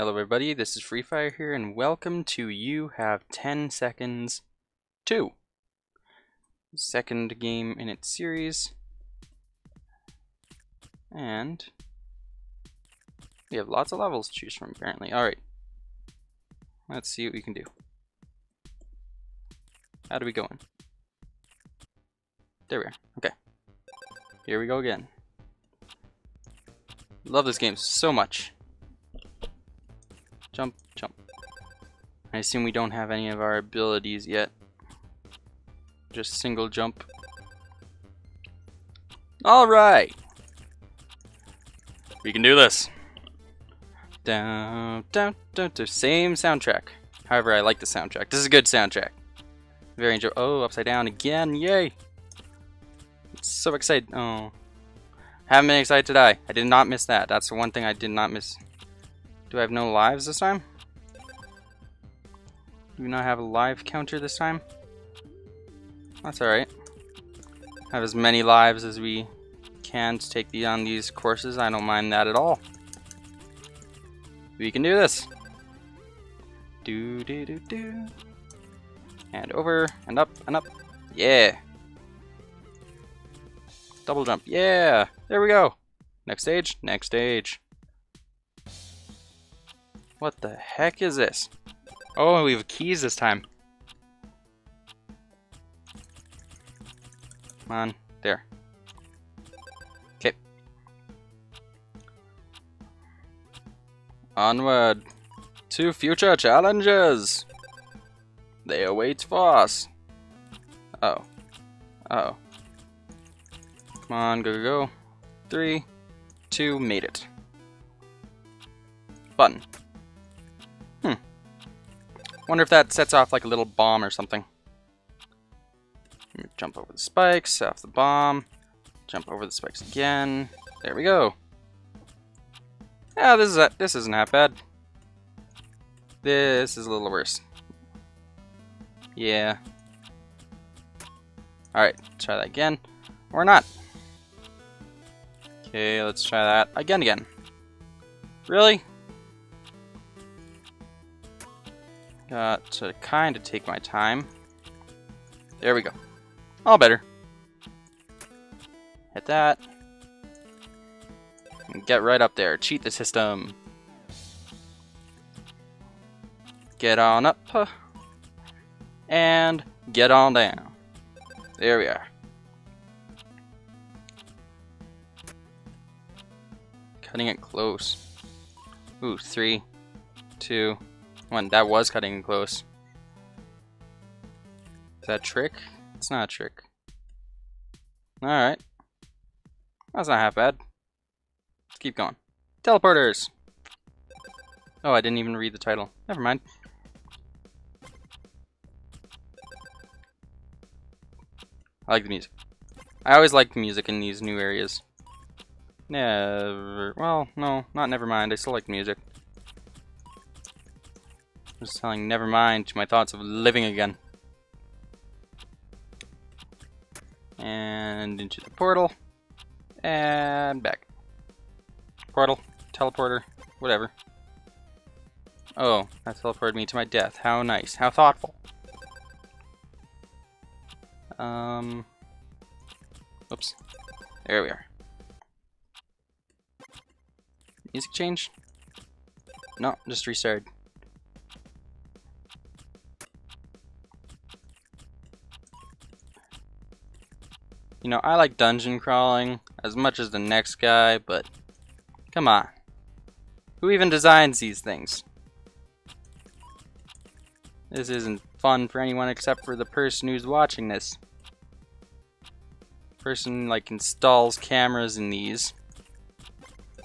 Hello everybody, this is FreyFire here and welcome to You Have 10 Seconds 2. Second game in its series. And we have lots of levels to choose from apparently. Alright. Let's see what we can do. How do we go in? There we are. Okay. Here we go again. Love this game so much. Jump, jump. I assume we don't have any of our abilities yet. Just single jump. Alright! We can do this! Down, down, down, down. Same soundtrack. However, I like the soundtrack. This is a good soundtrack. Very enjoy. Oh, upside down again! Yay! So excited. Oh. Haven't been excited to die. I did not miss that. That's the one thing I did not miss. Do I have no lives this time? Do we not have a live counter this time? That's alright. Have as many lives as we can to take the, on these courses. I don't mind that at all. We can do this. Do do do do. And over and up and up. Yeah. Double jump. Yeah. There we go. Next stage. Next stage. What the heck is this? Oh, we have keys this time. Come on. There. Okay. Onward to future challenges. They await for us. Oh. Oh. Come on, go, go, go. Three, two, made it. Button. Wonder if that sets off like a little bomb or something. Jump over the spikes, off the bomb. Jump over the spikes again. There we go. Yeah, this is a, this isn't that bad. This is a little worse. Yeah. Alright, try that again. Or not. Okay, let's try that again again. Really? Got to kind of take my time. There we go. All better. Hit that. And get right up there. Cheat the system. Get on up. And get on down. There we are. Cutting it close. Ooh, three, two, one. That was cutting close. Is that a trick? It's not a trick. Alright. That's not half bad. Let's keep going. Teleporters! Oh, I didn't even read the title. Never mind. I like the music. I always like the music in these new areas. Never. Well, no, not never mind. I still like music. I'm telling never mind to my thoughts of living again. And into the portal. And back. Portal. Teleporter. Whatever. Oh, that teleported me to my death. How nice. How thoughtful. Um. Oops. There we are. Music change? No, just restarted. You know, I like dungeon crawling as much as the next guy, but come on. Who even designs these things? This isn't fun for anyone except for the person who's watching this. Person like installs cameras in these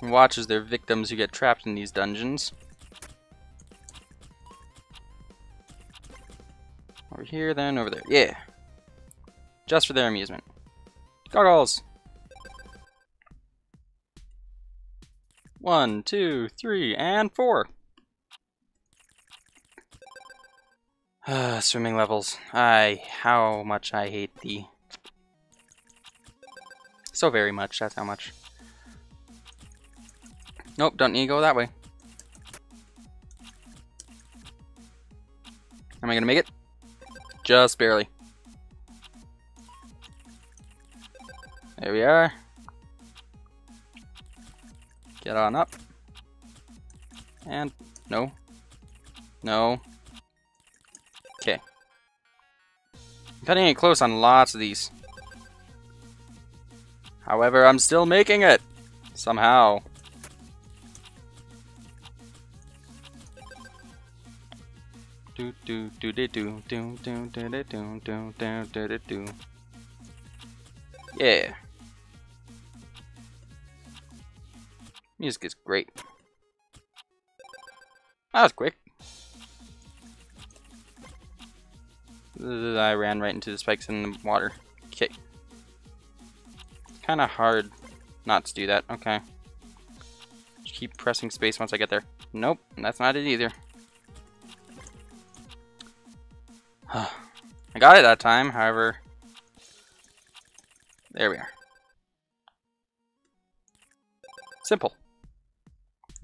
and watches their victims who get trapped in these dungeons. Over here, then over there. Yeah. Just for their amusement. Goggles! One, two, three, and four. Uh, swimming levels. I, how much I hate the. So very much, that's how much. Nope, don't need to go that way. Am I gonna make it? Just barely. There we are. Get on up. And no. No. Okay. I'm cutting it close on lots of these. However, I'm still making it. Somehow. Do do do do do do do do do do do do do. Yeah. Music is great. That was quick. I ran right into the spikes in the water. Okay. Kind of hard not to do that. Okay. Just keep pressing space once I get there. Nope, that's not it either. I got it that time, however. There we are. Simple.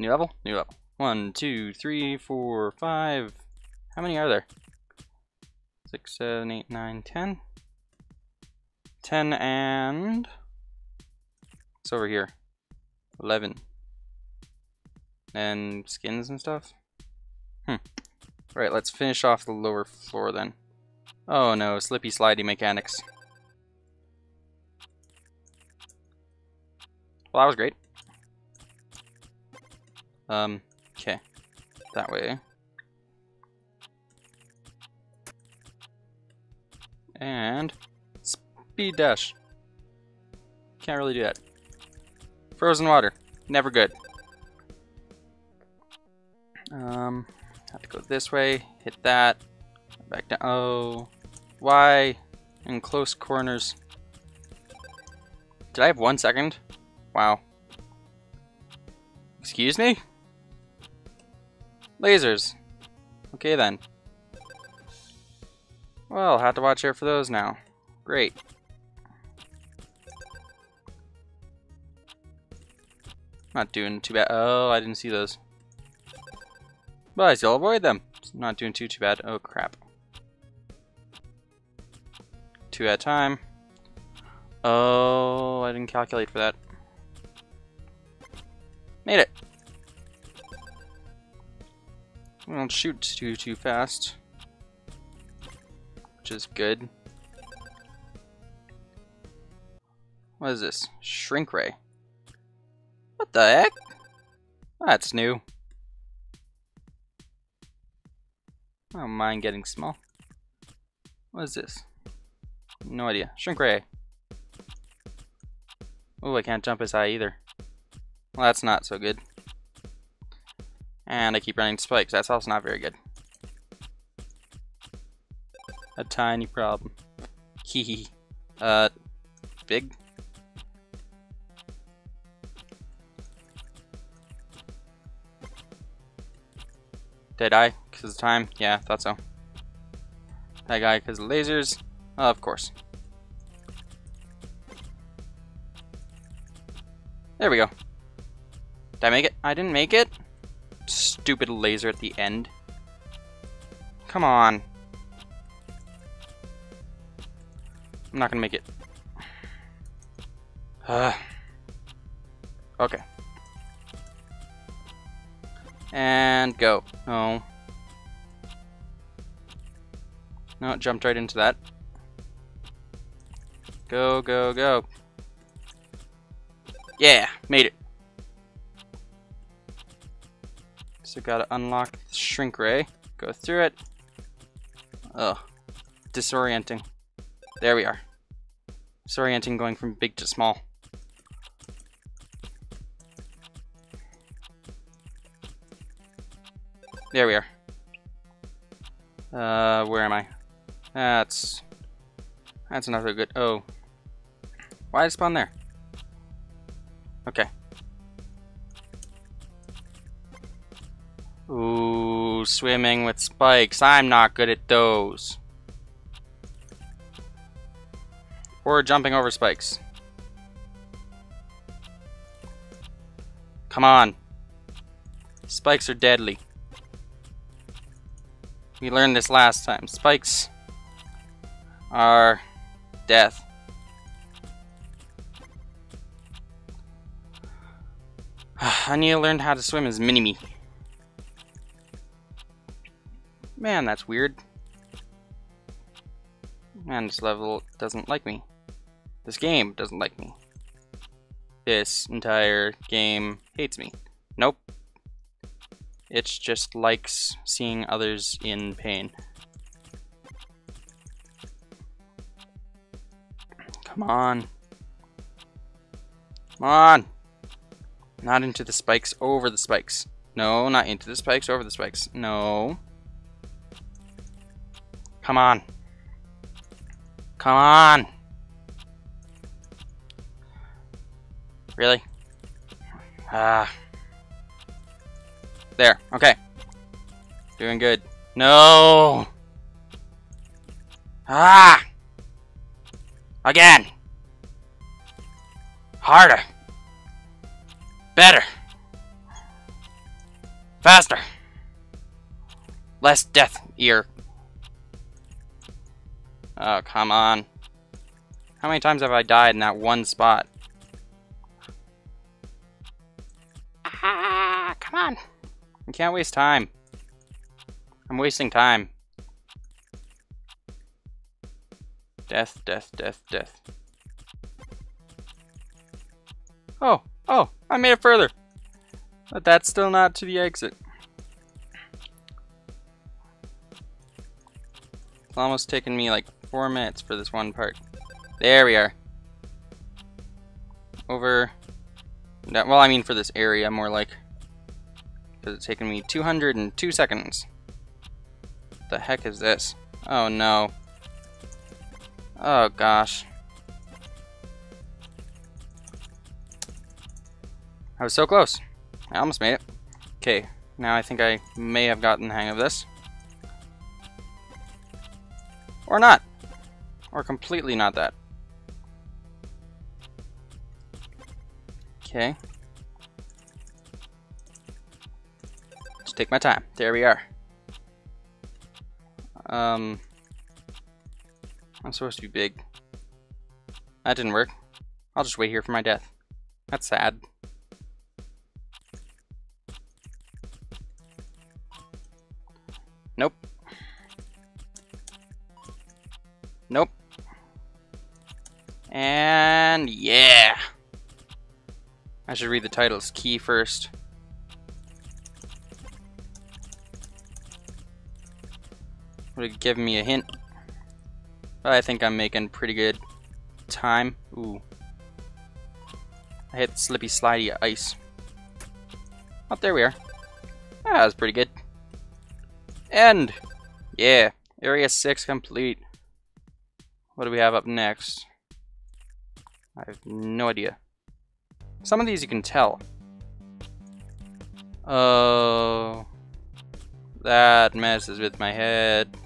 New level? New level. One, two, three, four, five. How many are there? Six, seven, eight, nine, ten. Ten and... It's over here. Eleven. And skins and stuff? Hmm. Right, let's finish off the lower floor then. Oh no, slippy slidey mechanics. Well, that was great. Um, okay. That way. And speed dash. Can't really do that. Frozen water. Never good. Um, have to go this way. Hit that. Back down. Oh. Why? In close corners. Did I have one second? Wow. Excuse me? Lasers. Okay then. Well, have to watch out for those now. Great. Not doing too bad. Oh, I didn't see those. But I still avoid them. Not doing too, too bad. Oh, crap. Two at a time. Oh, I didn't calculate for that. Made it. We don't shoot too, too fast. Which is good. What is this? Shrink ray. What the heck? That's new. I don't mind getting small. What is this? No idea. Shrink ray. Oh, I can't jump as high either. Well, that's not so good. And I keep running spikes. That's also not very good. A tiny problem. Hee Uh, big? Did I die because of time? Yeah, thought so. That guy because of lasers? Uh, of course. There we go. Did I make it? I didn't make it? Stupid laser at the end. Come on. I'm not gonna make it. Uh, okay. And go. No. No, it jumped right into that. Go, go, go. Yeah, made it. So gotta unlock the shrink ray. Go through it. Oh, Disorienting. There we are. Disorienting going from big to small. There we are. Uh, where am I? That's... That's not so good. Oh. Why did it spawn there? Okay. Ooh, swimming with spikes. I'm not good at those. Or jumping over spikes. Come on. Spikes are deadly. We learned this last time. Spikes are death. I need to learn how to swim as Mini-Me. Man, that's weird. Man, this level doesn't like me. This game doesn't like me. This entire game hates me. Nope. It just likes seeing others in pain. Come on. Come on! Not into the spikes, over the spikes. No, not into the spikes, over the spikes. No. Come on. Come on! Really? Ah. There, okay. Doing good. No! Ah! Again! Harder! Better! Faster! Less death ear. Oh, come on. How many times have I died in that one spot? Ah, come on. I can't waste time. I'm wasting time. Death, death, death, death. Oh, oh, I made it further. But that's still not to the exit. It's almost taken me like four minutes for this one part. There we are. Over. Well, I mean for this area, more like. Because it's taken me 202 seconds. The heck is this? Oh no. Oh gosh. I was so close. I almost made it. Okay, now I think I may have gotten the hang of this. Or not. Or completely not that. Okay. Just take my time. There we are. Um, I'm supposed to be big. That didn't work. I'll just wait here for my death. That's sad. And yeah. I should read the title's key first. Would have given me a hint. But I think I'm making pretty good time. Ooh. I hit slippy slidey ice. Oh, there we are. That was pretty good. End! Yeah, Area 6 complete. What do we have up next? I have no idea. Some of these you can tell. Oh, that messes with my head.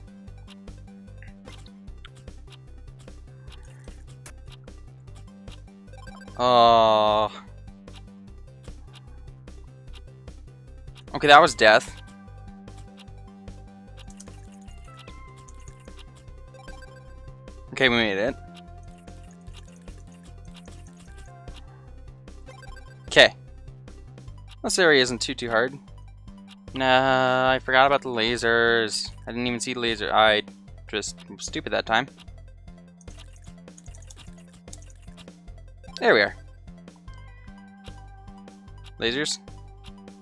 Oh. Okay, that was death. Okay, we made it. This area isn't too, too hard. Nah, I forgot about the lasers. I didn't even see the laser. I just was stupid that time. There we are. Lasers?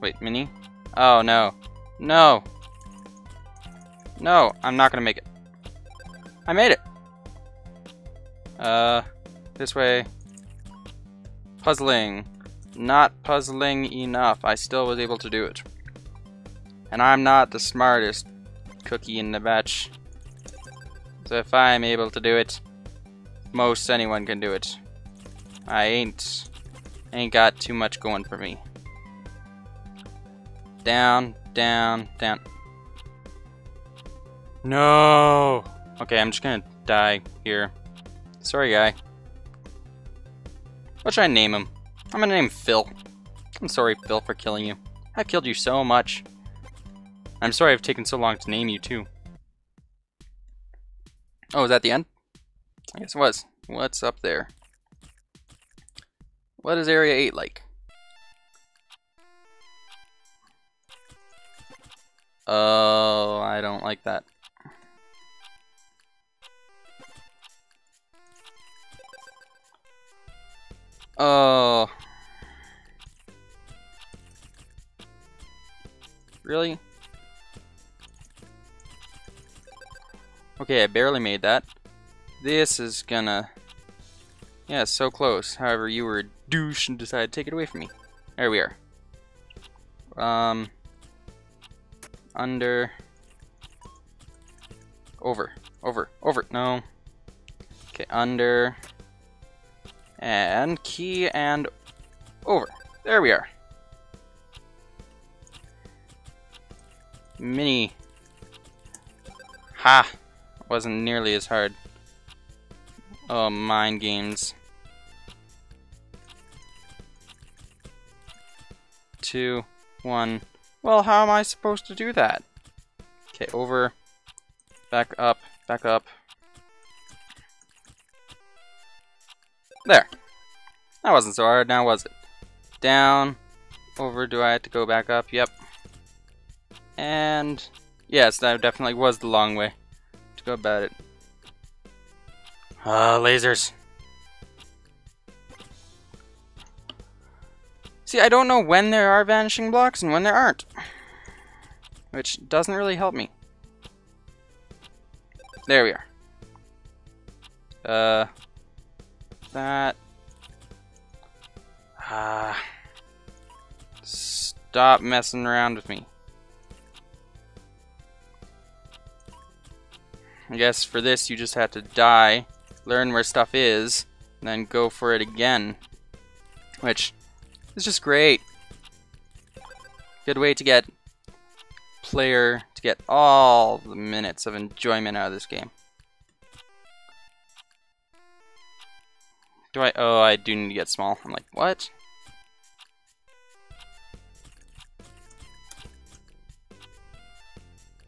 Wait, mini? Oh, no. No! No, I'm not gonna make it. I made it! Uh, this way. Puzzling. Not puzzling enough. I still was able to do it. And I'm not the smartest cookie in the batch. So if I'm able to do it, most anyone can do it. I ain't ain't got too much going for me. Down, down, down. No! Okay, I'm just gonna die here. Sorry, guy. What should I name him? I'm gonna name Phil. I'm sorry, Phil, for killing you. I've killed you so much. I'm sorry I've taken so long to name you, too. Oh, is that the end? I guess it was. What's up there? What is Area 8 like? Oh, I don't like that. Oh. Really? Okay, I barely made that. This is gonna... Yeah, so close. However, you were a douche and decided to take it away from me. There we are. Um... Under... Over. Over. Over. No. Okay, under... And key and over. There we are. Mini. Ha! Wasn't nearly as hard. Oh, mind games. Two, one. Well, how am I supposed to do that? Okay, over. Back up, back up. There. That wasn't so hard, now was it? Down, over, do I have to go back up? Yep. And, yes, that definitely was the long way to go about it. Ah, uh, lasers. See, I don't know when there are vanishing blocks and when there aren't. Which doesn't really help me. There we are. Uh, that. Ah. Uh, stop messing around with me. I guess for this you just have to die, learn where stuff is, and then go for it again. Which is just great. Good way to get player to get all the minutes of enjoyment out of this game. Do I? Oh, I do need to get small. I'm like, what?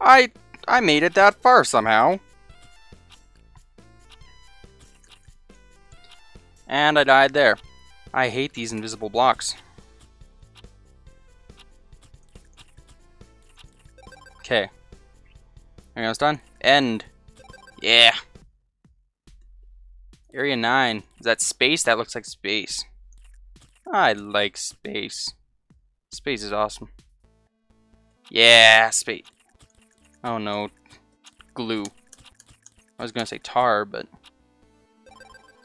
I I made it that far somehow. And I died there. I hate these invisible blocks. Okay. Everything done? End. Yeah. Area 9. Is that space? That looks like space. I like space. Space is awesome. Yeah, space. Oh no. Glue. I was gonna say tar, but...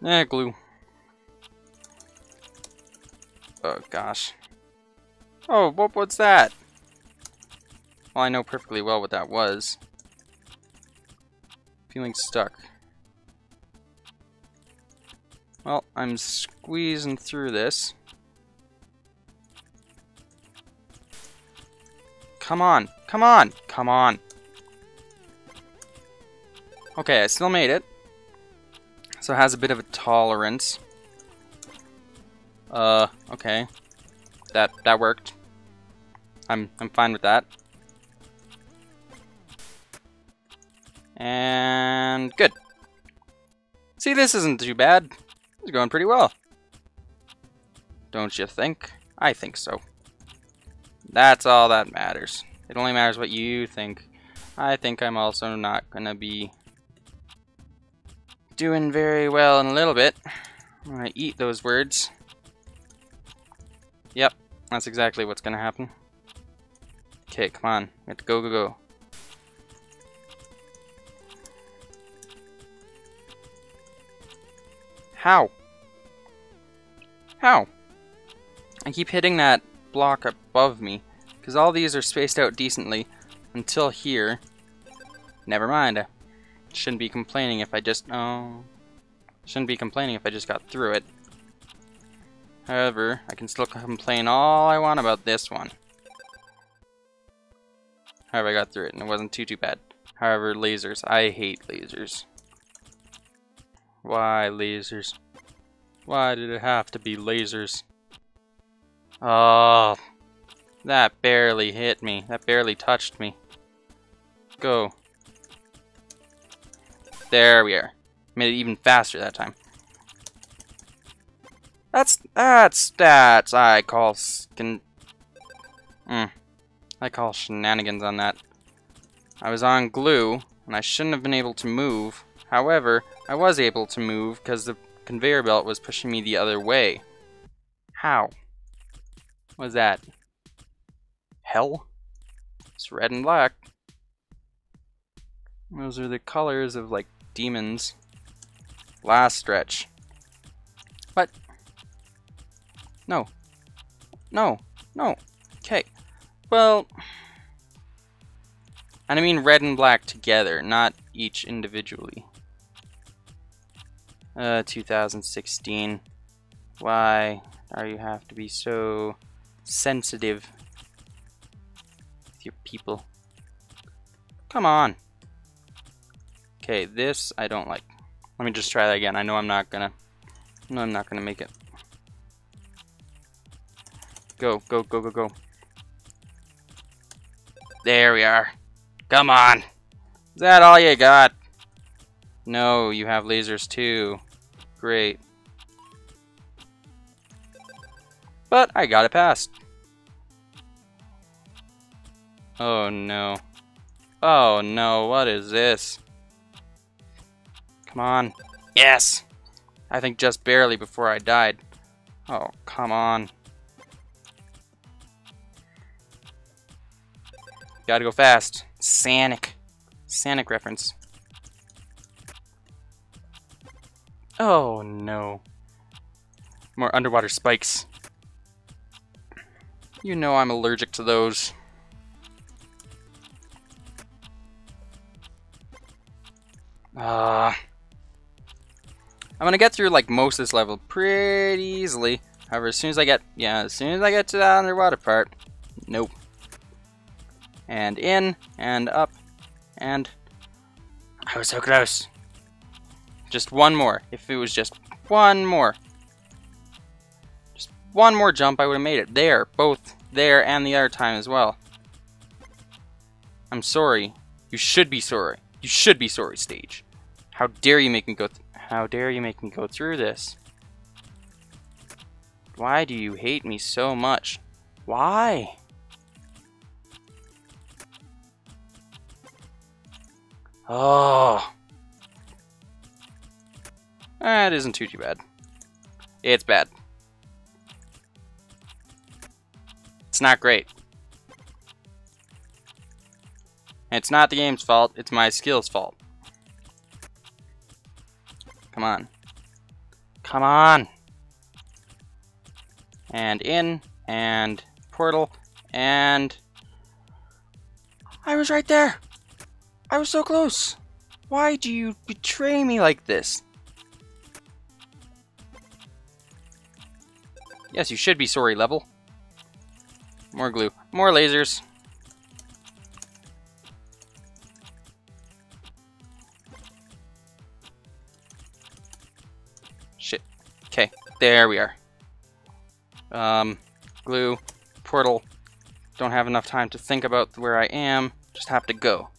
Eh, glue. Oh gosh. Oh, what, was that? Well, I know perfectly well what that was. Feeling stuck. Well, I'm squeezing through this. Come on, come on, come on. Okay, I still made it. So it has a bit of a tolerance. Uh, okay. That that worked. I'm I'm fine with that. And good. See, this isn't too bad. It's going pretty well. Don't you think? I think so. That's all that matters. It only matters what you think. I think I'm also not gonna be doing very well in a little bit. I'm gonna eat those words. That's exactly what's gonna happen. Okay, come on. We have to go, go, go. How? How? I keep hitting that block above me, because all these are spaced out decently until here. Never mind. Shouldn't be complaining if I just... Oh... Shouldn't be complaining if I just got through it. However, I can still complain all I want about this one. However, I got through it, and it wasn't too, too bad. However, lasers. I hate lasers. Why lasers? Why did it have to be lasers? Oh, that barely hit me. That barely touched me. Go. There we are. Made it even faster that time. That's that's that's I call skin. Mm, I call shenanigans on that. I was on glue and I shouldn't have been able to move. However, I was able to move because the conveyor belt was pushing me the other way. How? Was that? Hell? It's red and black. Those are the colors of like demons. Last stretch. No. No. No. Okay. Well... And I mean red and black together, not each individually. Uh, 2016. Why are you have to be so sensitive with your people? Come on. Okay, this I don't like. Let me just try that again. I know I'm not gonna. No, I'm not gonna make it. Go, go, go, go, go. There we are. Come on. Is that all you got? No, you have lasers too. Great. But I got it passed. Oh no. Oh no, what is this? Come on. Yes! I think just barely before I died. Oh, come on. Gotta go fast. Sonic. Sonic reference. Oh no. More underwater spikes. You know I'm allergic to those. Uh, I'm gonna get through like most of this level pretty easily. However, as soon as I get, yeah, as soon as I get to that underwater part, nope and in, and up, and I was so close. Just one more. If it was just one more. Just one more jump, I would have made it. There, both there and the other time as well. I'm sorry. You should be sorry. You should be sorry, stage. How dare you make me go how dare you make me go through this? Why do you hate me so much? Why? Ah. Eh, oh. That isn't too, too bad. It's bad. It's not great. It's not the game's fault, it's my skill's fault. Come on. Come on! And in, and portal, and... I was right there! I was so close. Why do you betray me like this? Yes, you should be sorry, level. More glue. More lasers. Shit. Okay, there we are. Um, glue, portal. Don't have enough time to think about where I am. Just have to go.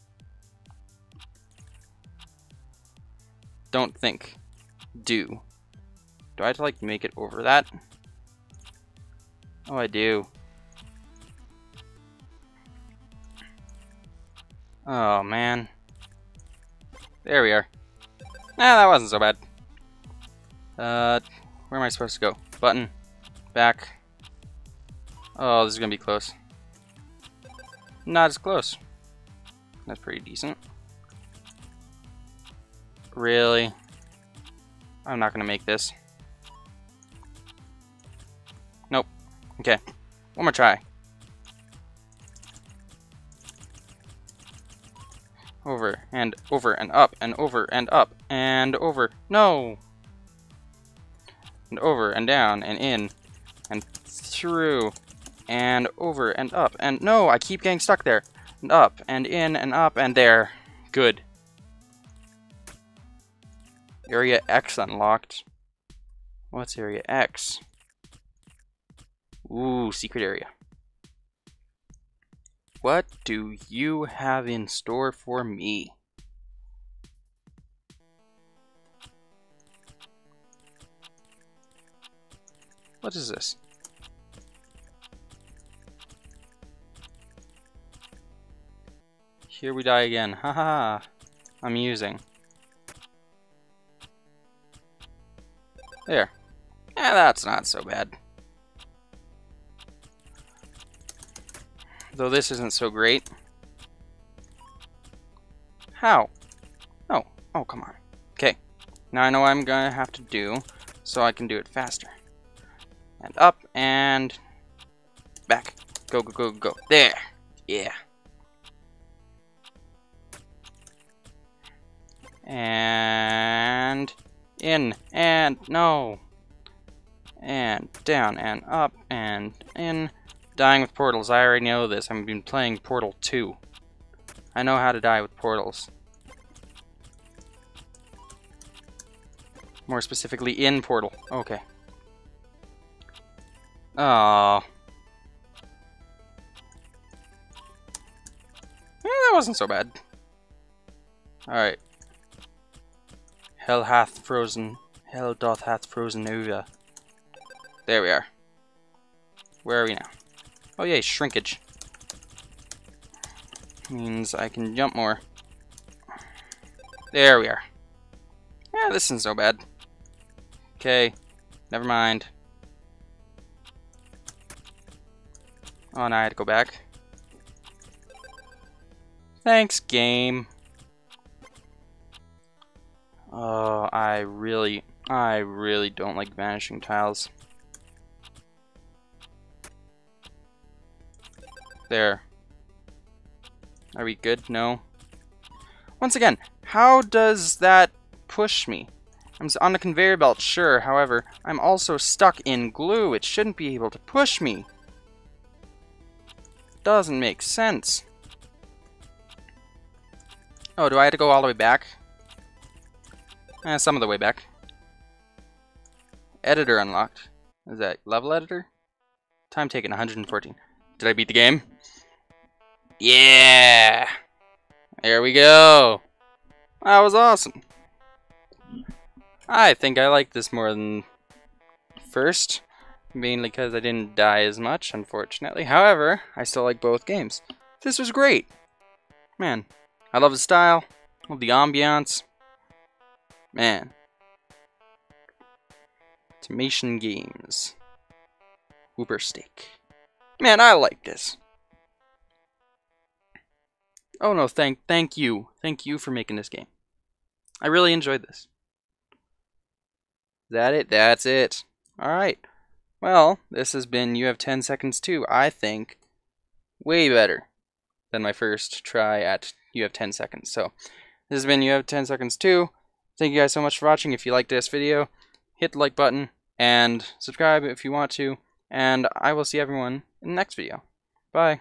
Don't think. Do. Do I have to like make it over that? Oh, I do. Oh, man. There we are. Ah, that wasn't so bad. Uh, where am I supposed to go? Button. Back. Oh, this is gonna be close. Not as close. That's pretty decent. Really? I'm not gonna make this. Nope. Okay. One more try. Over and over and up and over and up and over. No! And over and down and in and through and over and up and no, I keep getting stuck there. And up and in and up and there. Good. Area X unlocked. What's Area X? Ooh, secret area. What do you have in store for me? What is this? Here we die again. Haha. I'm using. There. Yeah, that's not so bad. Though this isn't so great. How? Oh. Oh, come on. Okay. Now I know what I'm to have to do so I can do it faster. And up and back. Go, go, go, go. There. Yeah. And in and no. And down and up and in. Dying with portals. I already know this. I've been playing Portal 2. I know how to die with portals. More specifically in Portal. Okay. Oh. Eh, yeah, that wasn't so bad. Alright. Hell hath frozen. Hell doth hath frozen over. There we are. Where are we now? Oh yay, shrinkage. Means I can jump more. There we are. Yeah, this isn't so bad. Okay, never mind. Oh, now I had to go back. Thanks, game. Oh, I really, I really don't like vanishing tiles. There. Are we good? No. Once again, how does that push me? I'm on the conveyor belt, sure. However, I'm also stuck in glue. It shouldn't be able to push me. Doesn't make sense. Oh, do I have to go all the way back? Eh, some of the way back. Editor unlocked. Is that level editor? Time taken 114. Did I beat the game? Yeah! There we go! That was awesome. I think I like this more than first, mainly because I didn't die as much, unfortunately. However, I still like both games. This was great! Man, I love the style, love the ambiance. Man. Tomation Games. Whooper Steak. Man, I like this. Oh no, thank thank you. Thank you for making this game. I really enjoyed this. Is that it? That's it. Alright. Well, this has been You Have 10 Seconds 2. I think way better than my first try at You Have 10 Seconds. So, this has been You Have 10 Seconds 2. Thank you guys so much for watching. If you liked this video, hit the like button and subscribe if you want to. And I will see everyone in the next video. Bye.